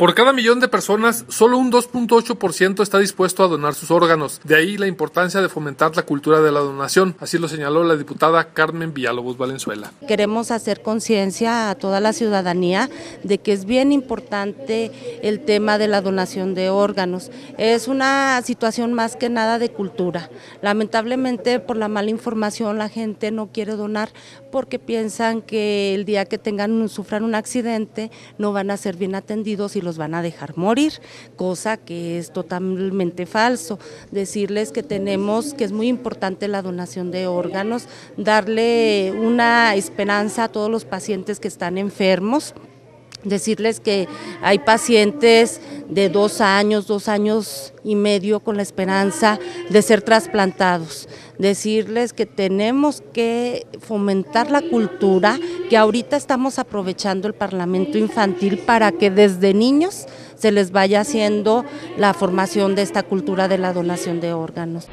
Por cada millón de personas, solo un 2.8% está dispuesto a donar sus órganos. De ahí la importancia de fomentar la cultura de la donación. Así lo señaló la diputada Carmen Villalobos Valenzuela. Queremos hacer conciencia a toda la ciudadanía de que es bien importante el tema de la donación de órganos. Es una situación más que nada de cultura. Lamentablemente por la mala información la gente no quiere donar porque piensan que el día que tengan sufran un accidente no van a ser bien atendidos y los van a dejar morir, cosa que es totalmente falso. Decirles que tenemos que es muy importante la donación de órganos, darle una esperanza a todos los pacientes que están enfermos decirles que hay pacientes de dos años, dos años y medio con la esperanza de ser trasplantados. Decirles que tenemos que fomentar la cultura, que ahorita estamos aprovechando el Parlamento Infantil para que desde niños se les vaya haciendo la formación de esta cultura de la donación de órganos.